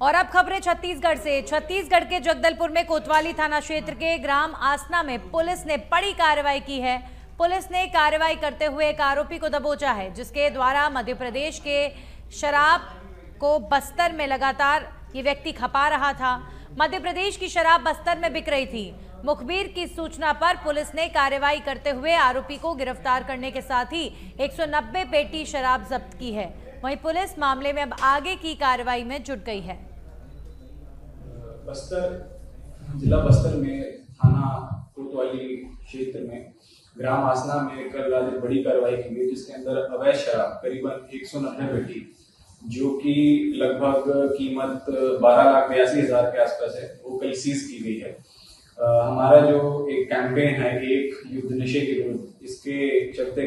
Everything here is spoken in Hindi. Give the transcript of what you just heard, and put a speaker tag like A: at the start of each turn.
A: और अब खबरें छत्तीसगढ़ से। छत्तीसगढ़ के जगदलपुर में कोतवाली थाना क्षेत्र के ग्राम आसना में पुलिस ने बड़ी कार्रवाई की है। पुलिस ने कार्रवाई करते हुए एक आरोपी को दबोचा है, जिसके द्वारा मध्य प्रदेश के शराब को बस्तर में लगातार ये व्यक्ति खपा रहा था। मध्य प्रदेश की शराब बस्तर में बिक रही थी। मुखबिर की सूचना पर पुलिस ने कार्रवाई करते हुए आरोपी को गिरफ़्तार करने के साथ ही 190 पेटी शराब जब्त की है। वहीं पुलिस मामले में अब आगे की कार्रवाई में जुट गई है।
B: बस्तर जिला बस्तर में थाना कोतवाली क्षेत्र में ग्राम आसना में कल आज एक बड़ी कार्रवाई की गई जिसके अंदर अवैध शराब करीबन 190 पेटी जो कि लगभग कीमत 12 लाख बयासी हज़ार के आसपास है वो कल सीज की गई है। अ, हमारा जो एक कैंपेन है एक युद्ध नशे के विरुद्ध इसके चलते